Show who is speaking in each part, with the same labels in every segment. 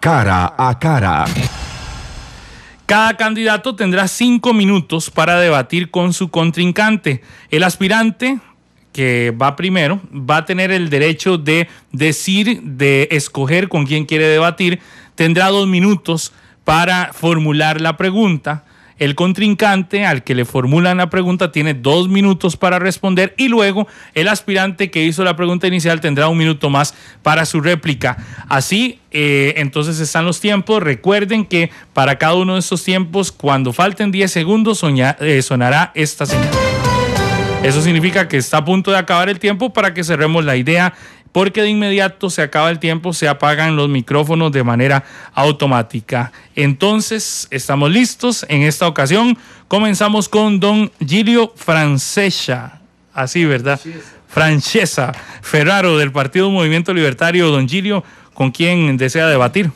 Speaker 1: cara a cara.
Speaker 2: Cada candidato tendrá cinco minutos para debatir con su contrincante. El aspirante que va primero va a tener el derecho de decir, de escoger con quién quiere debatir. Tendrá dos minutos para formular la pregunta. El contrincante al que le formulan la pregunta tiene dos minutos para responder y luego el aspirante que hizo la pregunta inicial tendrá un minuto más para su réplica. Así, eh, entonces están los tiempos. Recuerden que para cada uno de estos tiempos, cuando falten 10 segundos, eh, sonará esta señal. Eso significa que está a punto de acabar el tiempo para que cerremos la idea porque de inmediato se acaba el tiempo, se apagan los micrófonos de manera automática. Entonces, estamos listos. En esta ocasión comenzamos con don Gilio Francesca. Así, ¿verdad? Francesa Ferraro del Partido Movimiento Libertario. Don Gilio, ¿con quién desea debatir?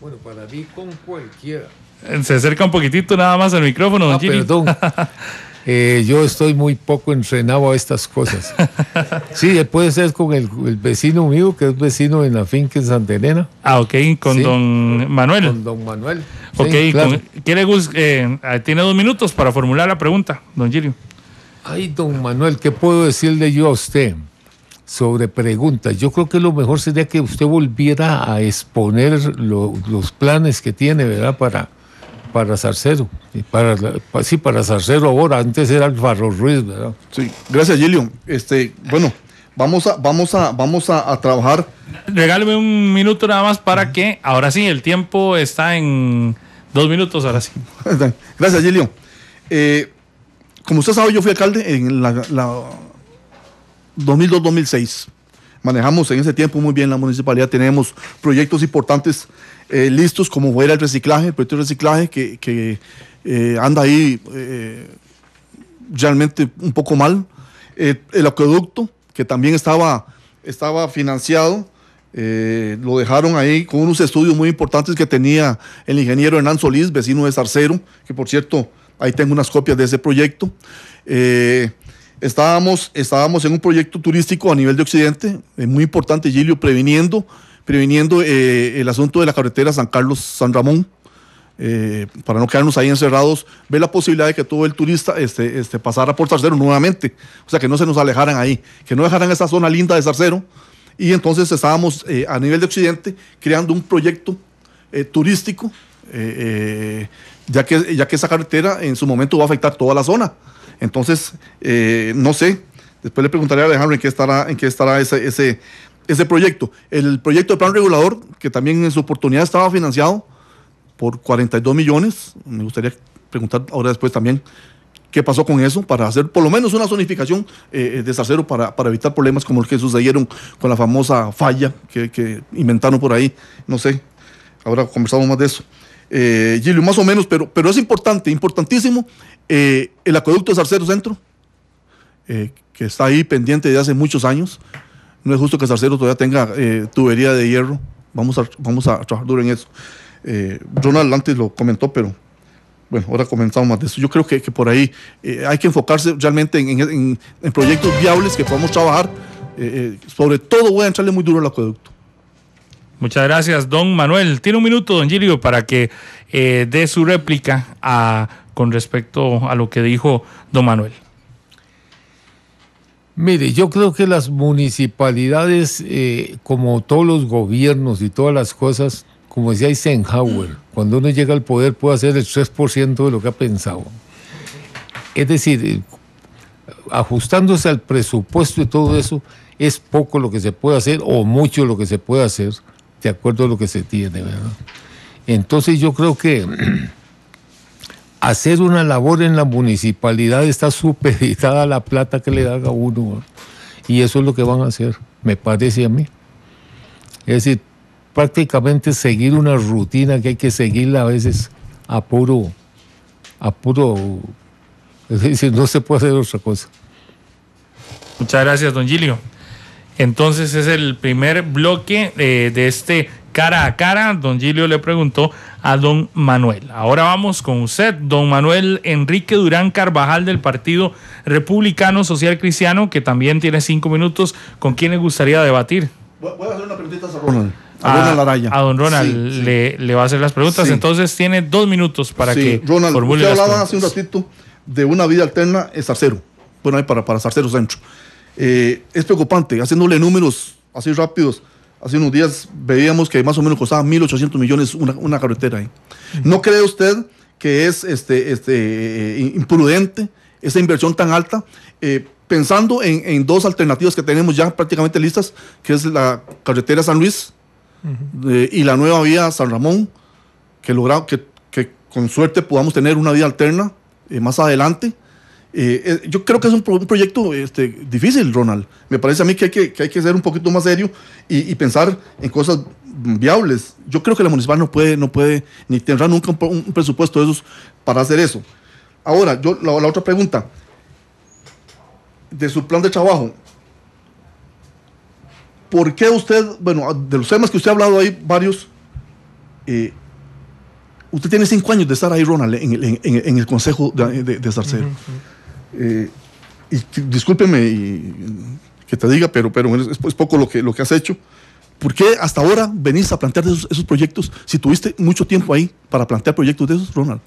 Speaker 3: Bueno, para mí con cualquiera.
Speaker 2: Se acerca un poquitito nada más al micrófono, don
Speaker 3: ah, Perdón. Eh, yo estoy muy poco entrenado a estas cosas. Sí, puede ser con el, vecino mío, que es vecino en la finca en Santa Elena.
Speaker 2: Ah, ok, con don Manuel.
Speaker 3: Con don Manuel.
Speaker 2: Ok, eh, tiene dos minutos para formular la pregunta, don Gilio.
Speaker 3: Ay, don Manuel, ¿qué puedo decirle yo a usted sobre preguntas? Yo creo que lo mejor sería que usted volviera a exponer los planes que tiene, ¿verdad? Para, para Zarcero. Para, sí, para Zarcero ahora, antes era Alfaro Ruiz, ¿verdad?
Speaker 4: Sí, gracias, Gilio. Este, bueno, vamos a, vamos a, vamos a, trabajar.
Speaker 2: Regáleme un minuto nada más para que, ahora sí, el tiempo está en dos minutos, ahora sí.
Speaker 4: Gracias, Gilio. Eh, como usted sabe, yo fui alcalde en la, la 2002-2006 manejamos en ese tiempo muy bien la municipalidad, tenemos proyectos importantes eh, listos como fuera el reciclaje, el proyecto de reciclaje que, eh, anda ahí eh, realmente un poco mal, el acueducto que también estaba, estaba financiado, lo dejaron ahí con unos estudios muy importantes que tenía el ingeniero Hernán Solís, vecino de Zarcero, que por cierto, ahí tengo unas copias de ese proyecto. Estábamos, estábamos en un proyecto turístico a nivel de Occidente, eh, muy importante, Gilio, previniendo, previniendo eh, el asunto de la carretera San Carlos-San Ramón, eh, para no quedarnos ahí encerrados, ve la posibilidad de que todo el turista este, este, pasara por Zarcero nuevamente, o sea, que no se nos alejaran ahí, que no dejaran esa zona linda de Zarcero, y entonces estábamos a nivel de Occidente creando un proyecto turístico, ya, que, ya que esa carretera en su momento va a afectar toda la zona. Entonces, eh, no sé, después le preguntaré a Alejandro en qué estará, en qué estará ese, ese, ese proyecto. El proyecto de plan regulador, que también en su oportunidad estaba financiado por 42 millones, me gustaría preguntar ahora después también qué pasó con eso, para hacer por lo menos una zonificación eh, de Sacero para, para, evitar problemas como los que sucedieron con la famosa falla que, inventaron por ahí. No sé, ahora conversamos más de eso. Eh, Gilio, más o menos, pero, pero es importante, importantísimo eh, el acueducto de Sarcero Centro, eh, que está ahí pendiente de hace muchos años. No es justo que Sarcero todavía tenga eh, tubería de hierro. Vamos a, vamos a trabajar duro en eso. Ronald antes lo comentó, pero bueno, ahora comenzamos más de eso. Yo creo que, que por ahí hay que enfocarse realmente en, en, proyectos viables que podamos trabajar. sobre todo voy a entrarle muy duro al acueducto.
Speaker 2: Muchas gracias, don Manuel. Tiene un minuto, don Gilio, para que dé su réplica a con respecto a lo que dijo don Manuel?
Speaker 3: Mire, yo creo que las municipalidades, eh, como todos los gobiernos y todas las cosas, como decía Eisenhower, cuando uno llega al poder puede hacer el 3% de lo que ha pensado. Es decir, eh, ajustándose al presupuesto y todo eso, es poco lo que se puede hacer o mucho lo que se puede hacer, de acuerdo a lo que se tiene, ¿verdad? Entonces yo creo que hacer una labor en la municipalidad está supeditada a la plata que le dan a uno. Y eso es lo que van a hacer, me parece a mí. Es decir, prácticamente seguir una rutina que hay que seguirla a veces a puro, a puro, es decir, no se puede hacer otra cosa.
Speaker 2: Muchas gracias, don Gilio. Entonces es el primer bloque eh, de este cara a cara. Don Gilio le preguntó a don Manuel. Ahora vamos con usted, don Manuel Enrique Durán Carvajal del Partido Republicano Social Cristiano, que también tiene cinco minutos. ¿Con quién le gustaría debatir?
Speaker 4: Voy a hacer una preguntita a Ronald.
Speaker 2: a, a don Ronald le, va a hacer las preguntas. Entonces tiene dos minutos para que
Speaker 4: Ronald, formule usted hablaba hace un ratito de una vida alterna en Sarcero. Bueno, ahí para, para Sarcero Centro. Eh, es preocupante, haciéndole números así rápidos. Hace unos días veíamos que más o menos costaba 1.800 millones una, una carretera ahí. ¿No cree usted que es este, este, imprudente esa inversión tan alta? Eh, pensando en, en, dos alternativas que tenemos ya prácticamente listas, que es la carretera San Luis y la nueva vía San Ramón, que, logra, que, que con suerte podamos tener una vía alterna eh, más adelante. Eh, eh, yo creo que es un, proyecto este, difícil, Ronald. Me parece a mí que hay que, que hay que ser un poquito más serio y, pensar en cosas viables. Yo creo que la municipal no puede, no puede ni tendrá nunca un, presupuesto de esos para hacer eso. Ahora, yo, la, otra pregunta, de su plan de trabajo, ¿por qué usted, bueno, de los temas que usted ha hablado hay varios, eh, usted tiene cinco años de estar ahí, Ronald, en, el Consejo de, de, eh, y discúlpeme que te diga, pero, pero es, poco lo que, lo que has hecho. ¿Por qué hasta ahora venís a plantear esos, esos proyectos si tuviste mucho tiempo ahí para plantear proyectos de esos, Ronald?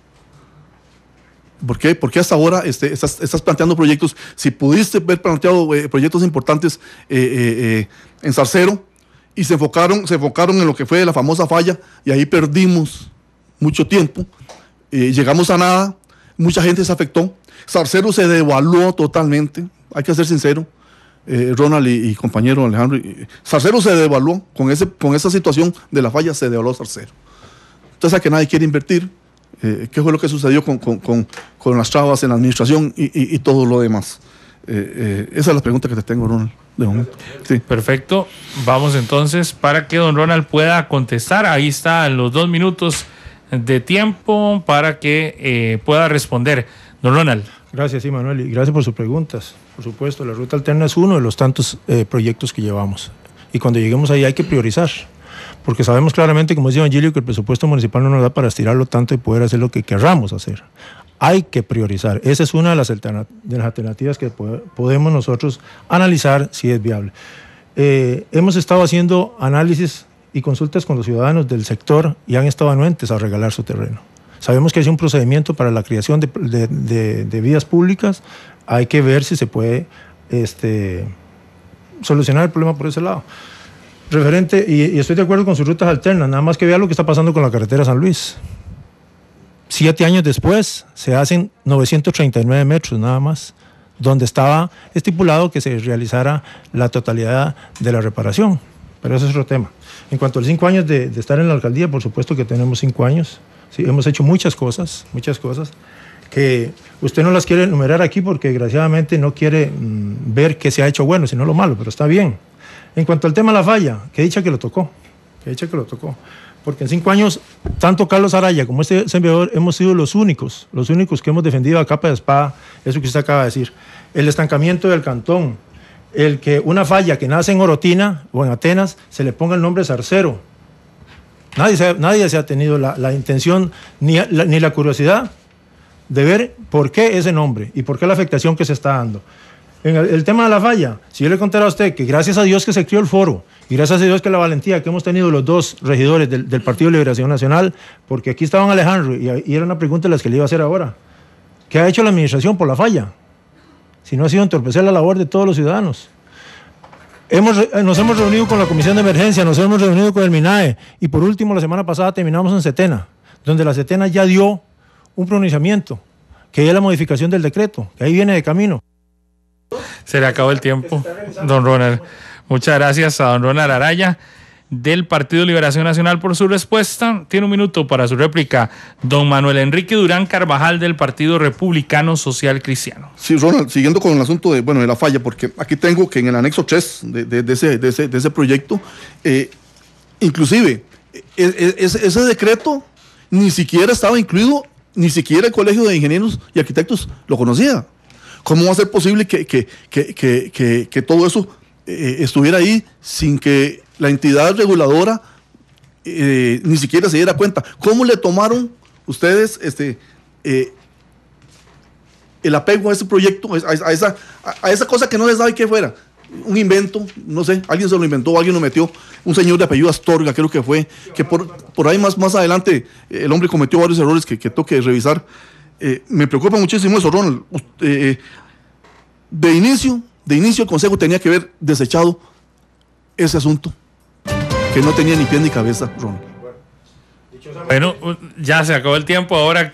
Speaker 4: ¿Por qué? Porque hasta ahora este, estás, planteando proyectos. Si pudiste haber planteado eh, proyectos importantes eh, en Sarcero y se enfocaron, se enfocaron en lo que fue la famosa falla y ahí perdimos mucho tiempo. llegamos a nada, mucha gente se afectó. Sarcero se devaluó totalmente, hay que ser sincero. Eh, Ronald y, compañero Alejandro, Sarcero se devaluó con, ese, con esa situación de la falla, se devaluó Sarcero. Entonces, a que nadie quiere invertir, eh, ¿qué fue lo que sucedió con, con, con, las trabas en la administración y, y, todo lo demás? Eh, esa es la pregunta que te tengo, Ronald. De momento.
Speaker 2: Sí. Perfecto. Vamos entonces para que don Ronald pueda contestar. Ahí están los dos minutos de tiempo para que pueda responder. Don Ronald.
Speaker 1: Gracias, Manuel, y gracias por sus preguntas. Por supuesto, la ruta alterna es uno de los tantos eh, proyectos que llevamos. Y cuando lleguemos ahí hay que priorizar, porque sabemos claramente, como decía Evangelio, que el presupuesto municipal no nos da para estirarlo tanto y poder hacer lo que querramos hacer. Hay que priorizar. Esa es una de las, alternativas que podemos nosotros analizar si es viable. Eh, hemos estado haciendo análisis y consultas con los ciudadanos del sector y han estado anuentes a regalar su terreno. Sabemos que hay un procedimiento para la creación de, vías públicas. Hay que ver si se puede este, solucionar el problema por ese lado. Referente, y, estoy de acuerdo con sus rutas alternas, nada más que vea lo que está pasando con la carretera San Luis. Siete años después se hacen 939 metros nada más, donde estaba estipulado que se realizara la totalidad de la reparación. Pero ese es otro tema. En cuanto a los cinco años de, estar en la alcaldía, por supuesto que tenemos cinco años hemos hecho muchas cosas, muchas cosas que usted no las quiere enumerar aquí porque desgraciadamente no quiere mm, ver qué se ha hecho bueno, sino lo malo, pero está bien. En cuanto al tema de la falla, que dicha que lo tocó, que dicha que lo tocó. Porque en cinco años, tanto Carlos Araya como este enviador hemos sido los únicos, los únicos que hemos defendido a capa de espada, eso que usted acaba de decir. El estancamiento del cantón, el que una falla que nace en Orotina o en Atenas se le ponga el nombre Zarcero, Nadie se, nadie se ha tenido la, intención ni, la, ni la curiosidad de ver por qué ese nombre y por qué la afectación que se está dando. En el, tema de la falla, si yo le contara a usted que gracias a Dios que se crió el foro y gracias a Dios que la valentía que hemos tenido los dos regidores del, Partido de Liberación Nacional, porque aquí estaban Alejandro y, y, era una pregunta de las que le iba a hacer ahora, ¿qué ha hecho la administración por la falla? Si no ha sido entorpecer la labor de todos los ciudadanos. Hemos, eh, nos hemos reunido con la Comisión de Emergencia, nos hemos reunido con el MINAE y por último la semana pasada terminamos en Setena, donde la Setena ya dio un pronunciamiento, que es la modificación del decreto, que ahí viene de camino.
Speaker 2: Se le acabó el tiempo, don Ronald. Muchas gracias a don Ronald Araya del Partido Liberación Nacional por su respuesta. Tiene un minuto para su réplica don Manuel Enrique Durán Carvajal del Partido Republicano Social Cristiano.
Speaker 4: Sí, Ronald, siguiendo con el asunto de, bueno, de la falla, porque aquí tengo que en el anexo 3 de, ese, de ese, proyecto, eh, inclusive e, e, ese, decreto ni siquiera estaba incluido, ni siquiera el Colegio de Ingenieros y Arquitectos lo conocía. ¿Cómo va a ser posible que, que, todo eso eh, estuviera ahí sin que la entidad reguladora eh, ni siquiera se diera cuenta. ¿Cómo le tomaron ustedes este, eh, el apego a ese proyecto, a, esa, a esa cosa que no les daba y que fuera? un invento, no sé, alguien se lo inventó alguien lo metió, un señor de apellido Astorga, creo que fue, que por, por ahí más, más adelante el hombre cometió varios errores que, que toque revisar. Eh, me preocupa muchísimo eso, Ronald. De inicio, de inicio el Consejo tenía que haber desechado ese asunto, que no tenía ni pie ni cabeza, Ronald.
Speaker 2: Bueno, ya se acabó el tiempo, ahora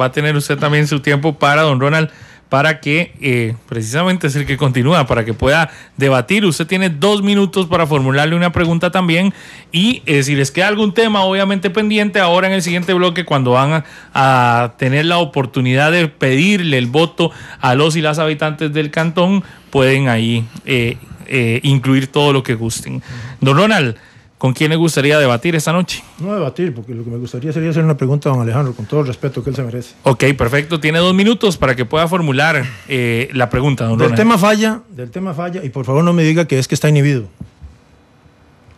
Speaker 2: va a tener usted también su tiempo para, don Ronald para que eh, precisamente es el que continúa, para que pueda debatir. Usted tiene dos minutos para formularle una pregunta también y eh, si les queda algún tema obviamente pendiente, ahora en el siguiente bloque cuando van a, tener la oportunidad de pedirle el voto a los y las habitantes del cantón, pueden ahí eh, incluir todo lo que gusten. Don Ronald. ¿Con quién le gustaría debatir esta noche?
Speaker 1: No debatir, porque lo que me gustaría sería hacer una pregunta a don Alejandro, con todo el respeto que él se merece.
Speaker 2: Ok, perfecto. Tiene dos minutos para que pueda formular eh, la pregunta, don
Speaker 1: Del tema falla, del tema falla, y por favor no me diga que es que está inhibido.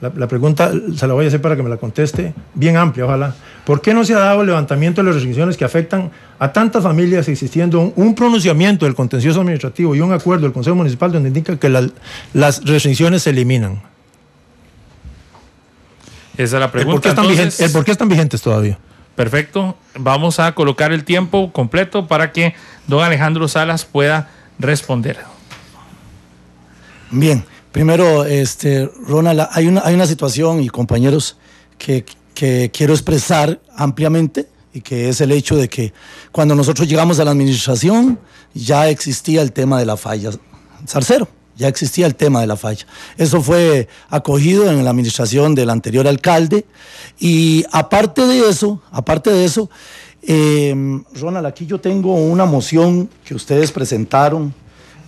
Speaker 1: La, pregunta se la voy a hacer para que me la conteste, bien amplia, ojalá. ¿Por qué no se ha dado el levantamiento de las restricciones que afectan a tantas familias existiendo un, pronunciamiento del contencioso administrativo y un acuerdo del Consejo Municipal donde indica que las restricciones se eliminan?
Speaker 2: Esa es la pregunta.
Speaker 1: ¿El por qué están, vigentes, todavía?
Speaker 2: Perfecto. Vamos a colocar el tiempo completo para que don Alejandro Salas pueda responder.
Speaker 5: Bien, primero, este, Ronald, hay una, hay una situación y compañeros que, que quiero expresar ampliamente y que es el hecho de que cuando nosotros llegamos a la administración ya existía el tema de la falla Zarcero ya existía el tema de la falla. Eso fue acogido en la administración del anterior alcalde y aparte de eso, aparte de eso, em, Ronald, aquí yo tengo una moción que ustedes presentaron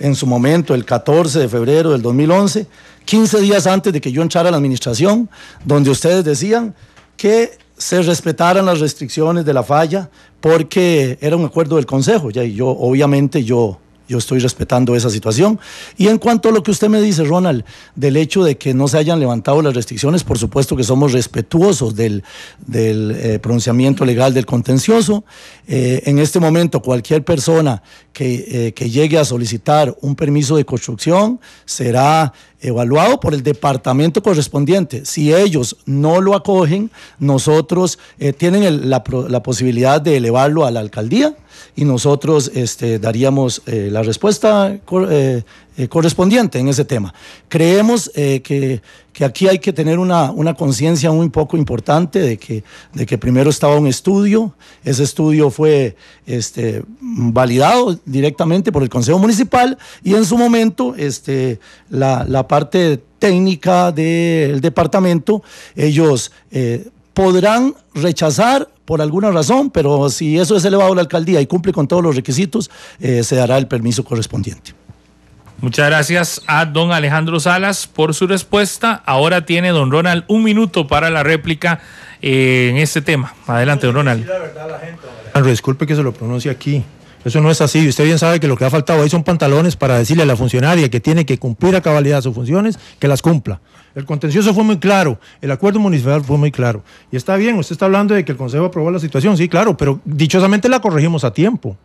Speaker 5: en su momento, el 14 de febrero del 2011, 15 días antes de que yo entrara a la administración, donde ustedes decían que se respetaran las restricciones de la falla porque era un acuerdo del Consejo, ya, y yo obviamente yo yo estoy respetando esa situación. Y en cuanto a lo que usted me dice, Ronald, del hecho de que no se hayan levantado las restricciones, por supuesto que somos respetuosos del, del eh, pronunciamiento legal del contencioso. Eh, en este momento, cualquier persona que, eh, que llegue a solicitar un permiso de construcción será evaluado por el departamento correspondiente. Si ellos no lo acogen, nosotros tienen la, la posibilidad de elevarlo a la alcaldía y nosotros este, daríamos eh, la respuesta eh, eh, correspondiente en ese tema. Creemos que, que, aquí hay que tener una, una conciencia muy poco importante de que, de que primero estaba un estudio, ese estudio fue este, validado directamente por el Consejo Municipal y en su momento este, la, la parte técnica del departamento, ellos podrán rechazar por alguna razón, pero si eso es elevado a la alcaldía y cumple con todos los requisitos, eh, se dará el permiso correspondiente.
Speaker 2: Muchas gracias a don Alejandro Salas por su respuesta. Ahora tiene don Ronald un minuto para la réplica eh, en este tema. Adelante, don Ronald.
Speaker 1: Disculpe que se lo pronuncie aquí. Eso no es así. Usted bien sabe que lo que ha faltado ahí son pantalones para decirle a la funcionaria que tiene que cumplir a cabalidad sus funciones, que las cumpla. El contencioso fue muy claro, el acuerdo municipal fue muy claro. Y está bien, usted está hablando de que el Consejo aprobó la situación, sí, claro, pero dichosamente la corregimos a tiempo.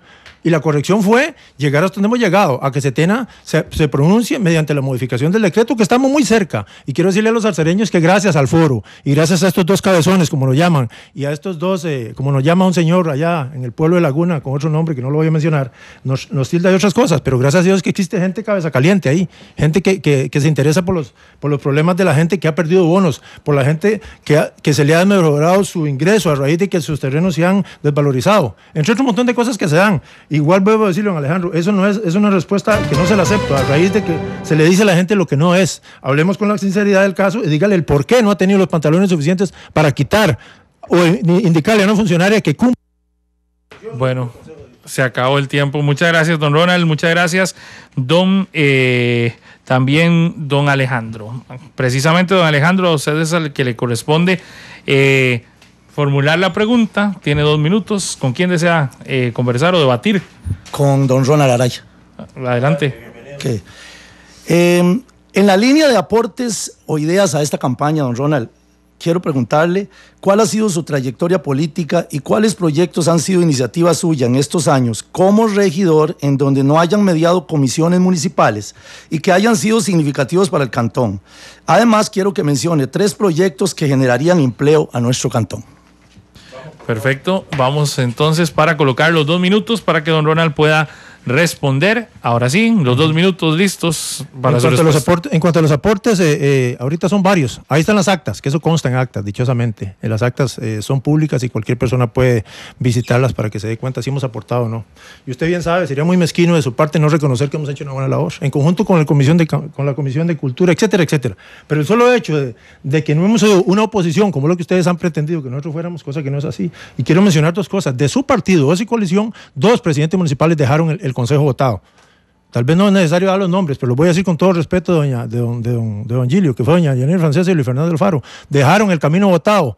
Speaker 1: Y la corrección fue llegar hasta donde hemos llegado, a que Setena se, se pronuncie mediante la modificación del decreto, que estamos muy cerca. Y quiero decirle a los arcereños que gracias al foro y gracias a estos dos cabezones, como lo llaman, y a estos dos, eh, como nos llama un señor allá en el pueblo de Laguna, con otro nombre que no lo voy a mencionar, nos, nos tilda de otras cosas, pero gracias a Dios que existe gente cabeza caliente ahí, gente que, que, se interesa por los, por los problemas de la gente que ha perdido bonos, por la gente que, que se le ha mejorado su ingreso a raíz de que sus terrenos se han desvalorizado, entre otro montón de cosas que se dan. Igual vuelvo a decirlo, Alejandro, eso no es, es una respuesta que no se la acepto, a raíz de que se le dice a la gente lo que no es. Hablemos con la sinceridad del caso y dígale el por qué no ha tenido los pantalones suficientes para quitar o indicarle a una funcionaria que cumple.
Speaker 2: Bueno, se acabó el tiempo. Muchas gracias, don Ronald. Muchas gracias, don eh, también don Alejandro. Precisamente, don Alejandro, a usted es el que le corresponde. Eh, formular la pregunta. Tiene dos minutos. ¿Con quién desea eh, conversar o debatir?
Speaker 5: Con don Ronald Araya.
Speaker 2: Adelante.
Speaker 5: Em, en la línea de aportes o ideas a esta campaña, don Ronald, quiero preguntarle cuál ha sido su trayectoria política y cuáles proyectos han sido iniciativas suyas en estos años como regidor en donde no hayan mediado comisiones municipales y que hayan sido significativos para el cantón. Además, quiero que mencione tres proyectos que generarían empleo a nuestro cantón.
Speaker 2: Perfecto, vamos entonces para colocar los dos minutos para que don Ronald pueda responder. Ahora sí, los dos minutos listos
Speaker 1: para en cuanto, los aportes, en cuanto a los aportes, eh, eh, ahorita son varios. Ahí están las actas, que eso consta en actas, dichosamente. Eh, las actas son públicas y cualquier persona puede visitarlas para que se dé cuenta si hemos aportado o no. Y usted bien sabe, sería muy mezquino de su parte no reconocer que hemos hecho una buena labor, en conjunto con, el comisión de, con la Comisión de Cultura, etcétera, etcétera. Pero el solo hecho de, de que no hemos sido una oposición, como lo que ustedes han pretendido que nosotros fuéramos, cosa que no es así. Y quiero mencionar dos cosas. De su partido, de su coalición, dos presidentes municipales dejaron el consejo votado. Tal vez no es necesario dar los nombres, pero lo voy a decir con todo respeto doña, de, don, de, don, de don Gilio, que fue doña Janine Francesa y Luis Fernando Alfaro. Dejaron el camino votado.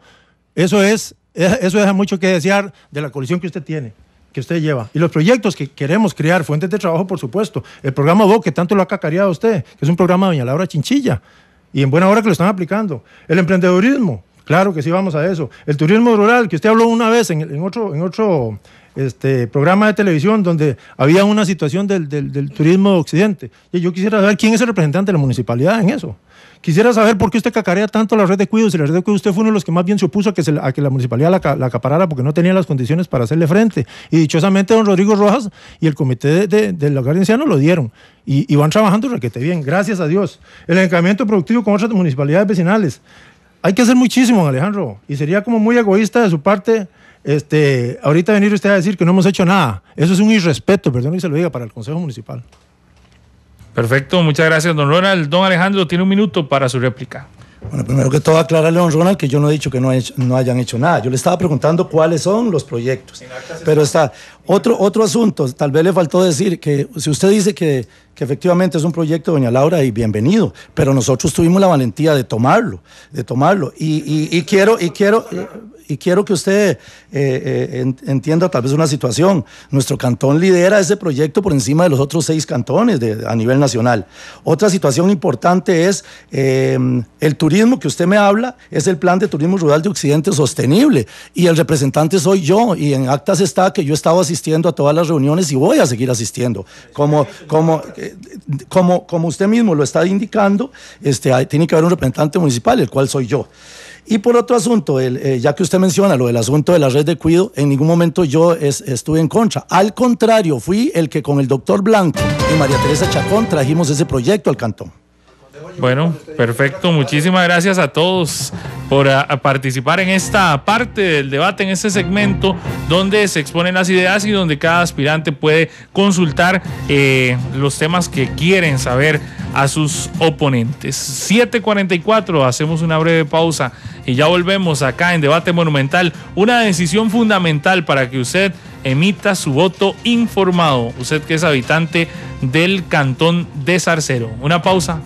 Speaker 1: Eso, es, eso deja mucho que desear de la coalición que usted tiene que usted lleva. Y los proyectos que queremos crear, fuentes de trabajo, por supuesto. El programa VO, que tanto lo ha cacareado usted, que es un programa de doña Laura Chinchilla. Y en buena hora que lo están aplicando. El emprendedurismo, claro que sí, vamos a eso. El turismo rural, que usted habló una vez en, otro, este, programa de televisión donde había una situación del, del, turismo de Occidente. Y yo quisiera saber quién es el representante de la municipalidad en eso. Quisiera saber por qué usted cacarea tanto la red de cuidados. Si la red de cuidados usted fue uno de los que más bien se opuso a que, la municipalidad la, la, acaparara porque no tenía las condiciones para hacerle frente. Y dichosamente don Rodrigo Rojas y el comité de, del hogar lo dieron. Y, y, van trabajando requete bien, gracias a Dios. El encamiento productivo con otras municipalidades vecinales. Hay que hacer muchísimo, Alejandro. Y sería como muy egoísta de su parte este, ahorita venir usted a decir que no hemos hecho nada. Eso es un irrespeto, perdón que se lo diga, para el Consejo Municipal.
Speaker 2: Perfecto, muchas gracias, don Ronald. Don Alejandro tiene un minuto para su réplica.
Speaker 5: Bueno, primero que todo aclararle a don Ronald que yo no he dicho que no, no hayan hecho nada. Yo le estaba preguntando cuáles son los proyectos. Pero está otro, otro asunto, tal vez le faltó decir que si usted dice que, que efectivamente es un proyecto, doña Laura, y bienvenido, pero nosotros tuvimos la valentía de tomarlo, de tomarlo. Y, y, quiero, y quiero, y quiero que usted eh, eh, entienda tal vez una situación. Nuestro cantón lidera ese proyecto por encima de los otros seis cantones a nivel nacional. Otra situación importante es eh, el turismo que usted me habla, es el plan de turismo rural de Occidente sostenible. Y el representante soy yo, y en actas está que yo estaba asistiendo a todas las reuniones y voy a seguir asistiendo. Como, como, como, como usted mismo lo está indicando, este, tiene que haber un representante municipal, el cual soy yo. Y por otro asunto, eh, ya que usted menciona lo del asunto de la red de cuido, en ningún momento yo estuve en contra. Al contrario, fui el que con el doctor Blanco y María Teresa Chacón trajimos ese proyecto al cantón.
Speaker 2: Bueno, perfecto. Muchísimas gracias a todos por participar en esta parte del debate, en este segmento donde se exponen las ideas y donde cada aspirante puede consultar eh, los temas que quieren saber a sus oponentes. 7:44, hacemos una breve pausa y ya volvemos acá en Debate Monumental. Una decisión fundamental para que usted emita su voto informado. Usted que es habitante del cantón de Zarcero. Una pausa